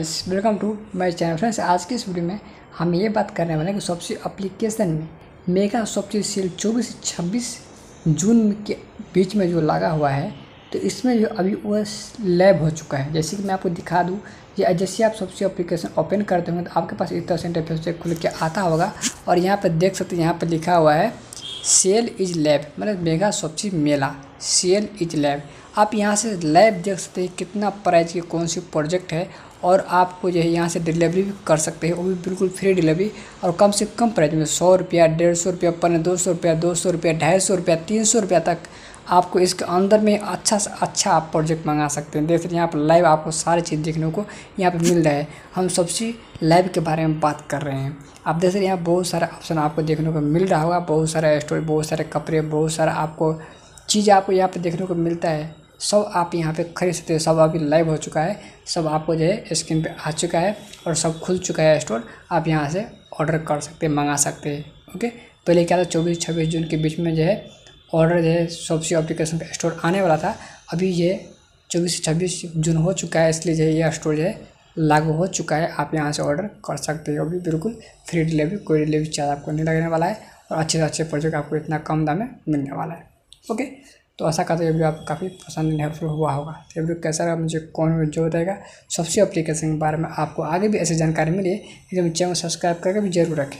Welcome to my channel friends आज की इस वीडियो में हम ये बात करने वाले हैं कि सबसे एप्लीकेशन में मेगा सबसे सेल चौबीस से छब्बीस जून के बीच में जो लगा हुआ है तो इसमें जो अभी वो लैब हो चुका है। जैसे कि मैं आपको दिखा दूँ, ये जैसे आप सबसे एप्लीकेशन ओपन करते होंगे तो आपके पास इस तरह से खुल के आता होगा। और यहाँ पर देख सकते हैं, यहाँ पर लिखा हुआ है सेल इज़ लैब मतलब मेगा सब्ज़ी मेला। Cell is lab. आप यहाँ से लैब देख सकते हैं कितना प्राइस की कौन सी प्रोजेक्ट है और आपको जो है यहाँ से डिलीवरी भी कर सकते हैं। वो भी बिल्कुल फ्री डिलीवरी और कम से कम प्राइस में सौ रुपया, डेढ़ सौ रुपया पन्ने दो सौ रुपया, दो सौ रुपया, ढाई सौ रुपया, तीन सौ रुपया तक आपको इसके अंदर में अच्छा से अच्छा आप प्रोजेक्ट मंगा सकते हैं। देख सकते हैं यहाँ पर लाइव आपको सारी चीज़ देखने को यहाँ पर मिल रहा है। हम सबसे लाइव के बारे में बात कर रहे हैं। आप देख सकते हैं यहाँ बहुत सारा ऑप्शन आपको देखने को मिल रहा होगा। बहुत सारा स्टोरी बहुत सारे कपड़े, बहुत सारा आपको चीज़ आपको यहाँ पर देखने को मिलता है। सब आप यहाँ पे खरीद सकते हैं। सब अभी लाइव हो चुका है। सब आपको जो है स्क्रीन पे आ चुका है और सब खुल चुका है स्टोर आप यहाँ से ऑर्डर कर सकते हैं, मंगा सकते हैं। ओके पहले क्या था? चौबीस, छब्बीस जून के बीच में जो है ऑर्डर जो है सबसे एप्लीकेशन का स्टोर आने वाला था। अभी ये चौबीस से छब्बीस जून हो चुका है, इसलिए जो है ये स्टोर जो है लागू हो चुका है। आप यहाँ से ऑर्डर कर सकते हो अभी बिल्कुल फ्री डिलीवरी कोई डिलीवरी चार्ज आपको नहीं लगने वाला है और अच्छे से अच्छे प्रोजेक्ट आपको इतना कम दाम में मिलने वाला है। ओके तो आशा करते हैं वीडियो आपको काफ़ी पसंद एंड हेल्पफुल हुआ होगा। तो ये वीडियो कैसा रहा मुझे कौन जो देगा सबसे एप्लीकेशन के बारे में आपको आगे भी ऐसी जानकारी मिली तो चैनल सब्सक्राइब करके भी ज़रूर रखें।